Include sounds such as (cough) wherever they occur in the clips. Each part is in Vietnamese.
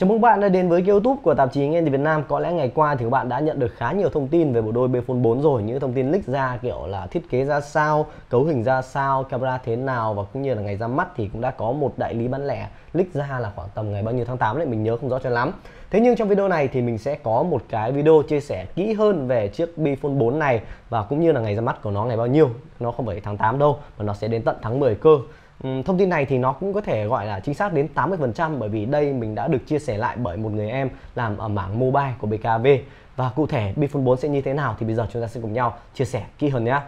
Chào mừng bạn đã đến với YouTube của tạp chí Nghe Việt Nam. Có lẽ ngày qua thì các bạn đã nhận được khá nhiều thông tin về bộ đôi Bphone 4 rồi. Những thông tin leak ra kiểu là thiết kế ra sao, cấu hình ra sao, camera thế nào và cũng như là ngày ra mắt thì cũng đã có một đại lý bán lẻ leak ra là khoảng tầm ngày bao nhiêu tháng 8 đấy mình nhớ không rõ cho lắm. Thế nhưng trong video này thì mình sẽ có một cái video chia sẻ kỹ hơn về chiếc Bphone 4 này và cũng như là ngày ra mắt của nó ngày bao nhiêu. Nó không phải tháng 8 đâu mà nó sẽ đến tận tháng 10 cơ Ừ, thông tin này thì nó cũng có thể gọi là chính xác đến 80% bởi vì đây mình đã được chia sẻ lại bởi một người em làm ở mảng mobile của BKV và cụ thể Bifone 4 sẽ như thế nào thì bây giờ chúng ta sẽ cùng nhau chia sẻ kỹ hơn nhé.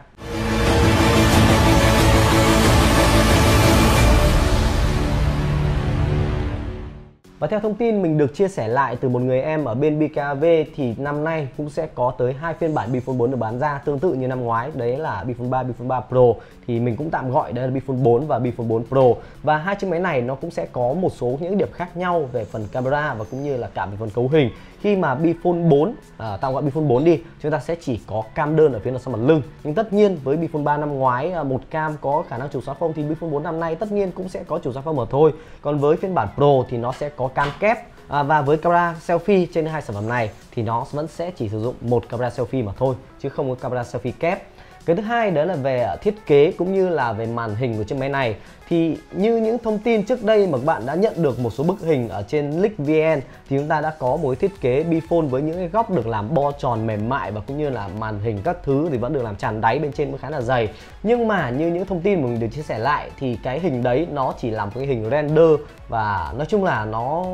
Và theo thông tin mình được chia sẻ lại từ một người em ở bên BKV thì năm nay cũng sẽ có tới hai phiên bản Bphone 4 được bán ra tương tự như năm ngoái, đấy là Bphone 3, Bphone 3 Pro thì mình cũng tạm gọi đây là Bphone 4 và Bphone 4 Pro. Và hai chiếc máy này nó cũng sẽ có một số những điểm khác nhau về phần camera và cũng như là cả về phần cấu hình. Khi mà Bphone 4, à, tạm gọi Bphone 4 đi, chúng ta sẽ chỉ có cam đơn ở phía sau mặt lưng. Nhưng tất nhiên với Bphone 3 năm ngoái à, một cam có khả năng chủ xóa phông thì Bphone 4 năm nay tất nhiên cũng sẽ có chủ xóa phông mà thôi. Còn với phiên bản Pro thì nó sẽ có cam kép à, và với camera selfie trên hai sản phẩm này thì nó vẫn sẽ chỉ sử dụng một camera selfie mà thôi chứ không có camera selfie kép. Cái thứ hai đó là về thiết kế cũng như là về màn hình của chiếc máy này thì như những thông tin trước đây mà các bạn đã nhận được một số bức hình ở trên Lick VN thì chúng ta đã có một thiết kế Bphone với những cái góc được làm bo tròn mềm mại và cũng như là màn hình các thứ thì vẫn được làm tràn đáy bên trên cũng khá là dày. Nhưng mà như những thông tin mà mình được chia sẻ lại thì cái hình đấy nó chỉ làm cái hình render và nói chung là nó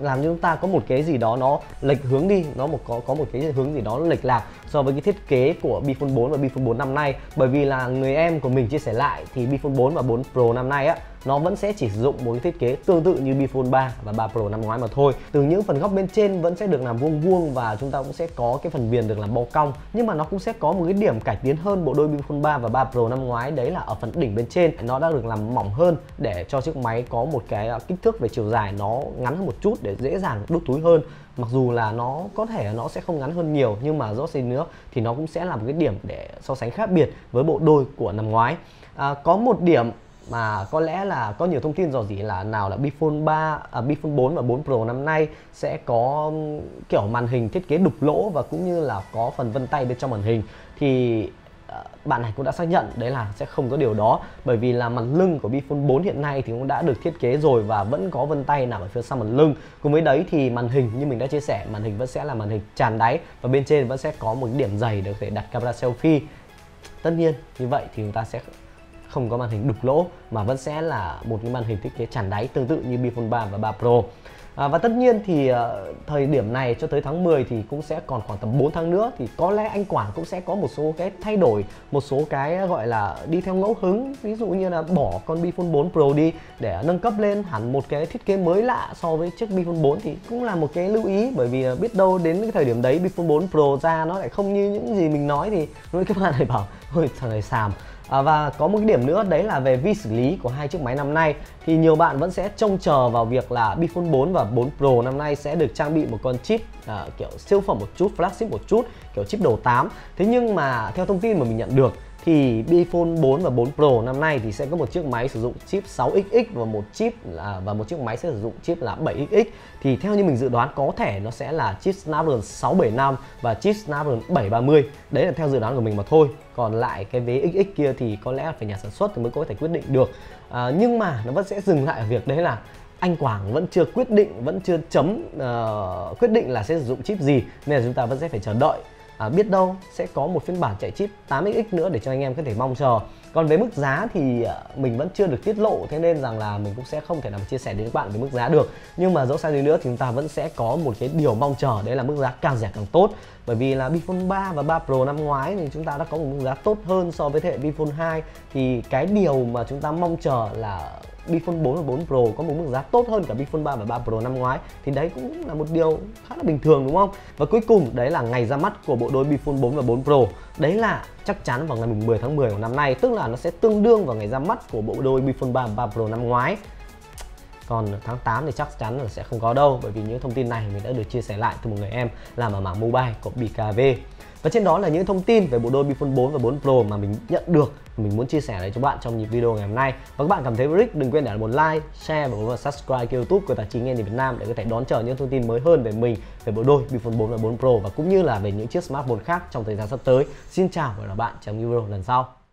làm cho chúng ta có một cái gì đó nó lệch hướng đi, nó một có có một cái hướng gì đó lệch lạc so với cái thiết kế của Bphone 4 và Bphone 4 năm nay. Bởi vì là người em của mình chia sẻ lại thì Bphone 4 và 4 Pro năm nay á nó vẫn sẽ chỉ sử dụng một cái thiết kế tương tự như Bphone 3 và 3 Pro năm ngoái mà thôi. Từ những phần góc bên trên vẫn sẽ được làm vuông vuông và chúng ta cũng sẽ có cái phần viền được làm bo cong, nhưng mà nó cũng sẽ có một cái điểm cải tiến hơn bộ đôi Bphone 3 và 3 Pro năm ngoái đấy là ở phần đỉnh bên trên. Nó đã được làm mỏng hơn để cho chiếc máy có một cái à, kích thước về chiều dài nó ngắn hơn một chút để dễ dàng đút túi hơn. Mặc dù là nó có thể nó sẽ không ngắn hơn nhiều nhưng mà rõ ràng nữa thì nó cũng sẽ là một cái điểm để so sánh khác biệt với bộ đôi của năm ngoái. À, có một điểm mà có lẽ là có nhiều thông tin dò dỉ là nào là Bphone 3, à, Bphone 4 và 4 Pro năm nay sẽ có kiểu màn hình thiết kế đục lỗ và cũng như là có phần vân tay bên trong màn hình. Thì ờ, bạn này cũng đã xác nhận đấy là sẽ không có điều đó. Bởi vì là mặt lưng của Bphone 4 hiện nay thì cũng đã được thiết kế rồi và vẫn có vân tay nằm ở phía sau mặt lưng. Cùng với đấy thì màn hình như mình đã chia sẻ màn hình vẫn sẽ là màn hình tràn đáy và bên trên vẫn sẽ có một điểm dày để có thể đặt camera selfie. Tất nhiên như vậy thì chúng ta sẽ không có màn hình đục lỗ mà vẫn sẽ là một cái màn hình thiết kế tràn đáy tương tự như Bphone 3 và 3 Pro. À, và tất nhiên thì uh, thời điểm này cho tới tháng 10 thì cũng sẽ còn khoảng tầm 4 tháng nữa thì có lẽ anh Quảng cũng sẽ có một số cái thay đổi, một số cái gọi là đi theo ngẫu hứng, ví dụ như là bỏ con Bphone 4 Pro đi để nâng cấp lên hẳn một cái thiết kế mới lạ so với chiếc Bphone 4 thì cũng là một cái lưu ý bởi vì ờ, biết đâu đến cái thời điểm đấy Bphone 4 Pro ra nó lại không như những gì mình nói thì (laughs) các bạn lại bảo ôi thằng này xàm À, và có một cái điểm nữa đấy là về vi xử lý của hai chiếc máy năm nay thì nhiều bạn vẫn sẽ trông chờ vào việc là Bphone 4 và 4 Pro năm nay sẽ được trang bị một con chip à, kiểu siêu phẩm một chút, flagship một chút, kiểu chip đầu 8. Thế nhưng mà theo thông tin mà mình nhận được thì Bphone 4 và 4 Pro năm nay thì sẽ có một chiếc máy sử dụng chip 6XX và một chip là và một chiếc máy sẽ sử dụng chip là 7XX thì theo như mình dự đoán có thể nó sẽ là chip Snapdragon 675 và chip Snapdragon 730 đấy là theo dự đoán của mình mà thôi. Còn lại cái vế XX kia thì có lẽ phải nhà sản xuất thì mới có thể quyết định được. À, nhưng mà nó vẫn sẽ dừng lại ở việc đấy là anh Quảng vẫn chưa quyết định vẫn chưa chấm uh, quyết định là sẽ sử dụng chip gì. Nên là chúng ta vẫn sẽ phải chờ đợi à, biết đâu sẽ có một phiên bản chạy chip 8XX nữa để cho anh em có thể mong chờ. Còn về mức giá thì à, mình vẫn chưa được tiết lộ thế nên rằng là mình cũng sẽ không thể nào chia sẻ đến các bạn về mức giá được. Nhưng mà dẫu sao gì nữa thì chúng ta vẫn sẽ có một cái điều mong chờ đấy là mức giá càng rẻ càng tốt. Bởi vì là Bphone 3 và 3 Pro năm ngoái thì chúng ta đã có một mức giá tốt hơn so với thế hệ Bphone 2 thì cái điều mà chúng ta mong chờ là Bphone 4 và 4 Pro có một mức giá tốt hơn cả Bphone 3 và 3 Pro năm ngoái thì đấy cũng là một điều khá là bình thường đúng không? Và cuối cùng đấy là ngày ra mắt của bộ đôi Bphone 4 và 4 Pro. Đấy là chắc chắn vào ngày 10 tháng 10 của năm nay, tức là nó sẽ tương đương vào ngày ra mắt của bộ đôi Bphone 3 và 3 Pro năm ngoái. Còn tháng 8 thì chắc chắn là sẽ không có đâu bởi vì những thông tin này mình đã được chia sẻ lại từ một người em làm ở mảng mobile của BKV và trên đó là những thông tin về bộ đôi Bifone 4 và 4 Pro mà mình nhận được mình muốn chia sẻ lại cho bạn trong những video ngày hôm nay. Và các bạn cảm thấy rick, đừng quên để lại một like, share và bấm subscribe kênh youtube của tài chính nghe tiền Việt Nam để có thể đón chờ những thông tin mới hơn về mình, về bộ đôi Bifone 4 và 4 Pro và cũng như là về những chiếc smartphone khác trong thời gian sắp tới. Xin chào và hẹn gặp lại bạn trong video lần sau.